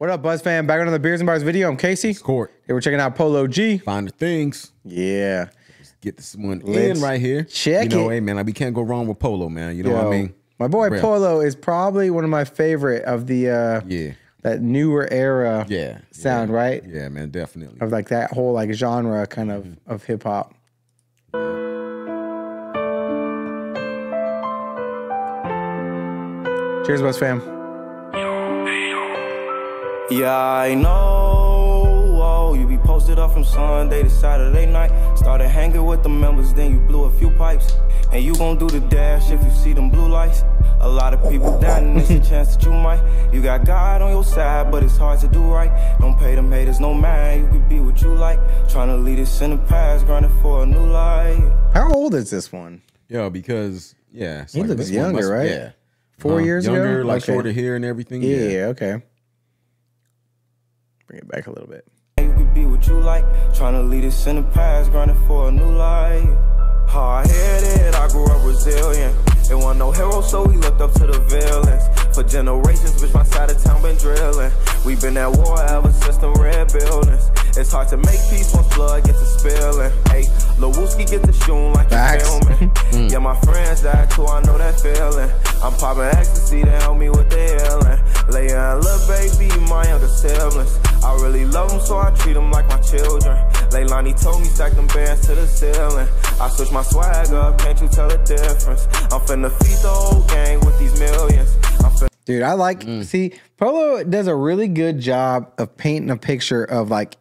What up, Buzz fam? Back on the Beers and Bars video. I'm Casey. Court. Hey, we're checking out Polo G. Finer Things. Yeah. Get this one Let's in right here. check You know, it. hey man, like we can't go wrong with Polo, man. You know what I mean? My boy Real. Polo is probably one of my favorite of the uh Yeah. that newer era Yeah. sound, yeah. right? Yeah, man, definitely. Of like that whole like genre kind of Mm-hmm. of hip hop. Cheers, Buzz fam. Yeah, I know. Oh, you be posted up from Sunday to Saturday night. Started hanging with the members, then you blew a few pipes. And you gon' do the dash if you see them blue lights. A lot of people dying, it's a chance that you might. You got God on your side, but it's hard to do right. Don't pay them haters no mind, you could be what you like. Tryna lead us in the past, grinding for a new life. How old is this one? Yeah, because yeah, it's He looks younger, must- right? Yeah. Four Uh, years ago? younger, like Okay. shorter hair and everything. Yeah, Yeah. okay. Bring it back a little bit. You could be what you like, tryna lead us in the past, grinding for a new life. Hard headed, I grew up resilient. There wasn't no hero, so we looked up to the villains. For generations, bitch, my side of town been drilling. we been at war ever since the red buildings. It's hard to make peace once blood gets to spilling. Hey, Lewski get to shooting like Facts. you filming. yeah, my friends died too, I know that feeling. I'm popping ecstasy to help me with the healing. Leia and little baby, my younger siblings. I really love them, so I treat them like my children. Leilani told me stack them bands to the ceiling. I switch my swag up, can't you tell the difference? I'm finna feed the whole gang with these millions. I'm finna Dude, I like Mm. see Polo does a really good job of painting a picture of like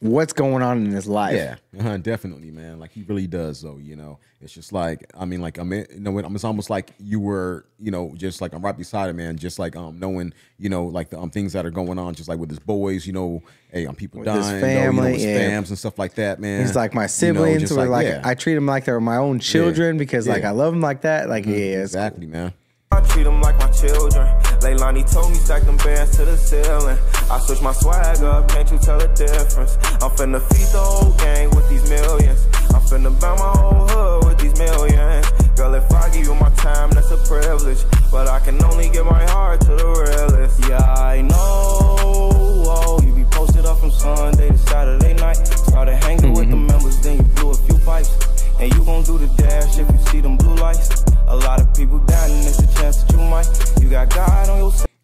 what's going on in his life. Yeah, uh-huh, definitely, man. Like he really does, though. You know, it's just like I mean, like I mean, you know, it's almost like you were, you know, just like I'm right beside him, man. Just like um, knowing, you know, like the um things that are going on, just like with his boys, you know, hey, um, people his dying, though, you know, family, his yeah. fams and stuff like that, man. He's like my You know, siblings, or like, yeah, I treat them like they're my own children because like I love them like that. Like yeah, it's exactly, man. I treat them like my children. Leilani told me stack them bands to the ceiling. I switch my swag up, can't you tell the difference? I'm finna feed the whole gang with these millions. I'm finna buy my whole hood with these millions. Girl, if I give you my time, that's a privilege. But I can only give my heart to the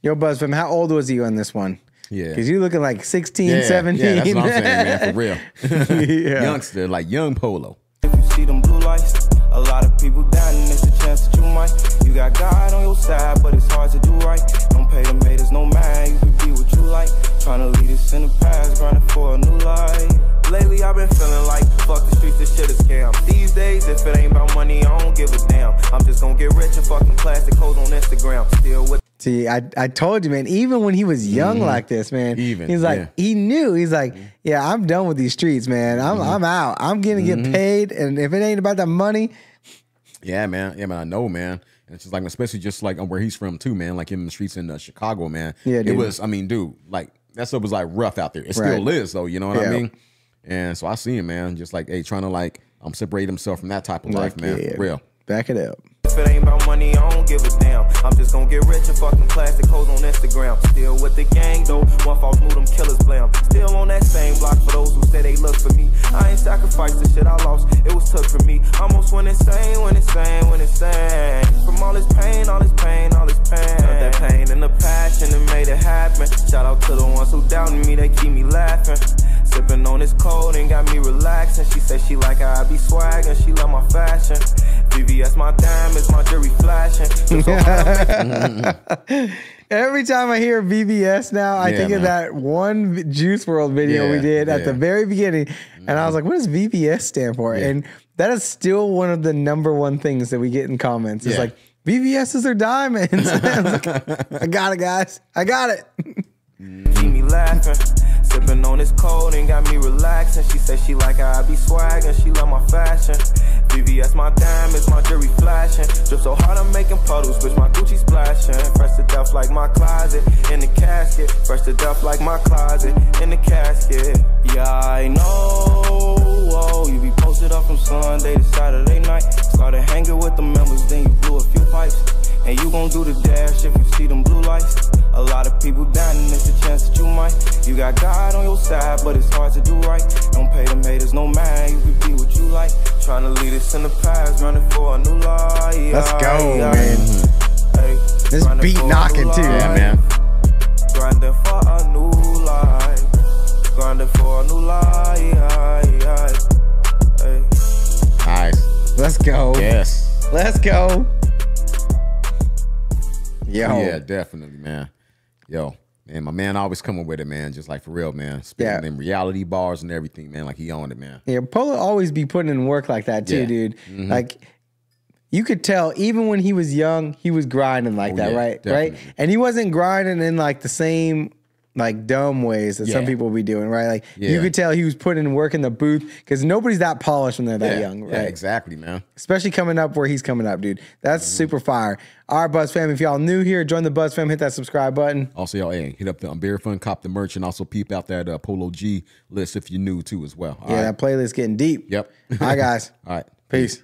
Yo, Buzz fam, how old was you on this one? Yeah. Because you looking like 16, Yeah, 17. yeah, that's what I'm saying, man. For real, Yeah. youngster, like young Polo. If you see them blue lights, a lot of people dying, and it's a chance that you might. You got God on your side, but it's hard to do right. Don't pay them haters no mind, you can be what you like. Tryna lead us in the past, grinding for a new life. Lately I've been feeling like fuck the streets, this shit is scam. These days, if it ain't about money, I don't give a damn. I'm just gonna get rich and fucking plastic hoes on Instagram. Still with See, I, I told you, man, even when he was young like this, man, Mm-hmm. Even, he's like, yeah. he knew, he's like, yeah, I'm done with these streets, man. I'm, Mm-hmm. I'm out. I'm going to get paid. And if it ain't about the money, Yeah, man. Yeah, man. I know, man. And it's just like, especially just like um, where he's from too, man. Like in the streets in uh, Chicago, man. Yeah, it was. I mean, dude, like that stuff was like rough out there. It Right. still is, though. You know what Yeah. I mean? And so I see him, man. Just like, hey, trying to like um separate himself from that type of life, man. yeah, real. back it up. If it ain't about money, I don't give a damn. I'm just gonna get rich and fucking plastic hoes on Instagram. Still with the gang though, one false move, them killers blame. Still on that same block for those who say they look for me. I ain't sacrificed the shit I lost, it was took from me. Almost went insane, went insane, went insane. From all this pain, all this pain, all this pain. Felt that pain and the passion that made it happen. Shout out to the ones who doubted me, they keep me laughing. Sipping on this cold and got me relaxing. She said she like how I be swaggin', she love my fashion. VVS my diamonds, my jewelry flashing. Just so hard Every time I hear VVS now, I Yeah, think of that one Juice WRLD video we Yeah, did at the yeah. Mm-hmm. very beginning. And I was like, what does VVS stand for? And that is still one of the number one things that we get in comments. It's Yeah. like, VVSs are diamonds. I, like, I got it, guys. I got it. keep me laughing. Sipping on this cold and got me relaxing. She said she like how I be swaggin', she love my fashion. VVS my diamonds, my jewelry flashing. Drip so hard I'm making puddles, bitch my Gucci splashing. Fresh to death like my closet in the casket. Fresh to death like my closet in the casket. Yeah, I know. Oh, you be posted up from Sunday to Saturday night. Started hanging with the members, then you blew a few pipes. And you gon' do the dash if you see them blue lights. A lot of people dying, it's a chance that You got God on your side, but it's hard to do right. Don't pay them haters no mind, you can be what you like. Trying to lead us in the past, running for a new life. Let's go, Yeah, man. Hey, This beat for a new knocking, too. Yeah, man. Grinding for a new life. Grinding for a new life. Hey. Nice. Let's go. Yes. Let's go. Yo. Yeah, definitely, man. Yo, man, my man always coming with it, man. Just like for real, man. Spitting Yeah. them reality bars and everything, man. Like he owned it, man. Yeah, Polo always be putting in work like that too, Yeah. dude. Mm-hmm. Like you could tell even when he was young, he was grinding like Oh, that, yeah, right? definitely. Right? And he wasn't grinding in like the same like dumb ways that some Yeah. people be doing, right? Like you could tell he was putting in work in the booth because nobody's that polished when they're that yeah, young, right? Yeah, exactly, man. Especially coming up where he's coming up, dude. That's Mm-hmm. super fire. All right, Buzz fam, if y'all new here, join the Buzz fam, hit that subscribe button. Also, y'all, hey, hit up the um, Beer Fund, cop the merch, and also peep out that uh, Polo G list if you're new too as well. All yeah, right. that playlist getting deep. Yep. All right, guys. All right. Peace.